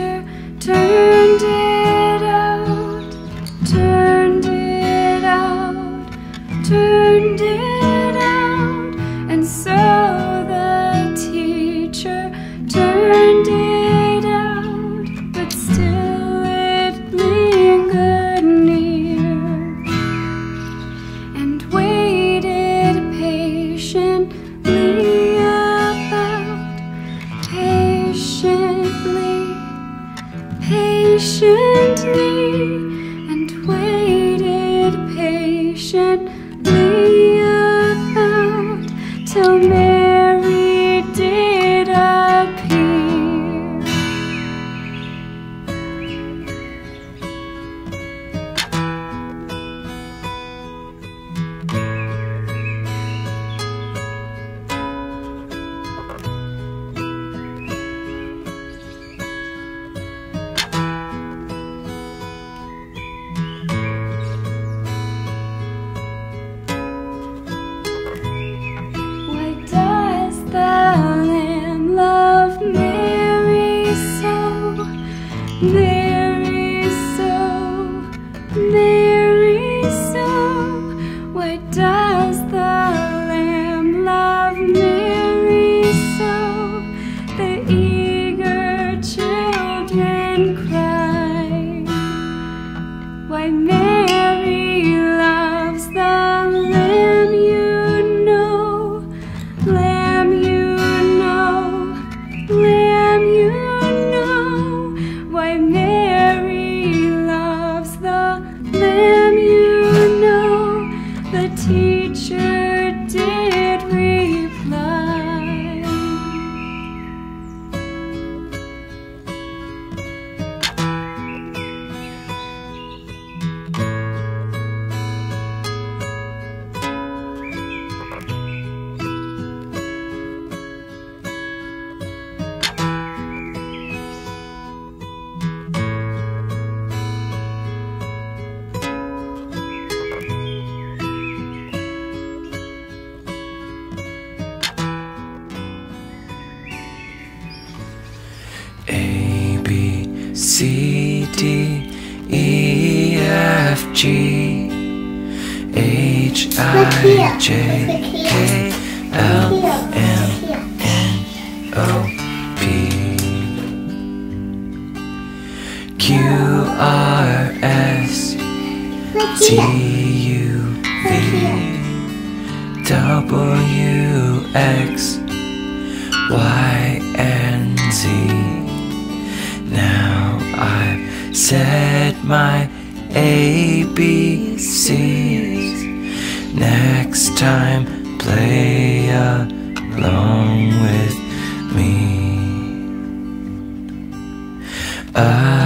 picture turned gently about till. G H I J K L M N O P Q R S T U V W X Y and Z. Now I've said my ABCs. Next time, play along with me. I